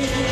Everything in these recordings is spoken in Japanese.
Hallelujah.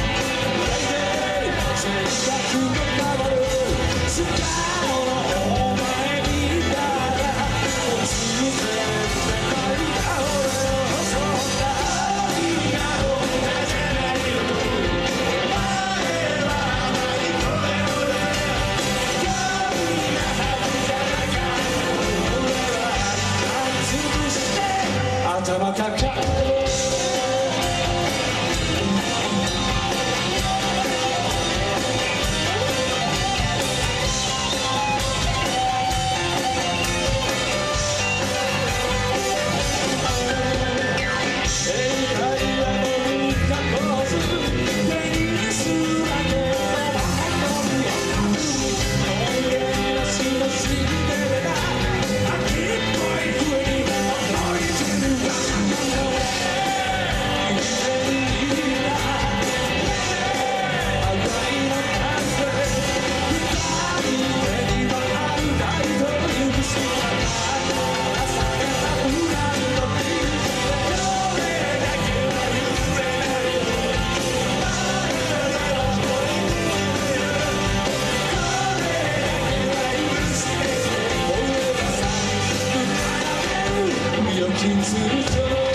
To the door.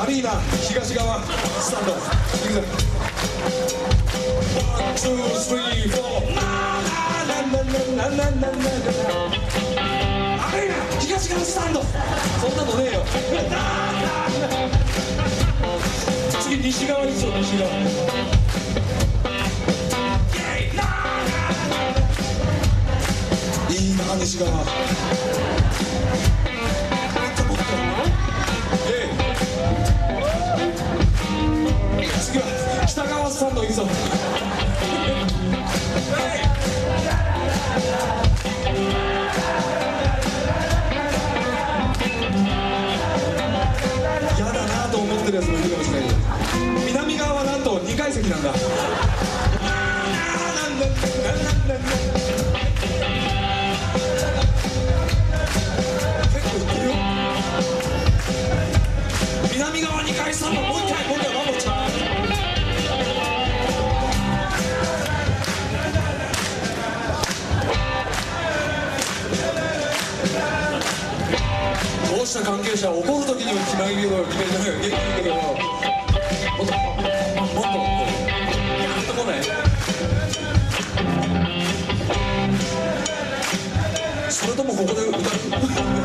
アリーナ東側スタンド行くぜ one two three four アリーナ東側スタンド。そんなのねえよ。次西側にそう西側。いいな西側もっともっとええ。次は北川スタンド行くぞ。嫌だなと思ってるやつもいるかもしれない南側はなんと2階席なんだ。もう1回もう回うした関係者を怒るときには決まりを決めるのが元気だけどもっともっとやっと来ないそれともここで歌う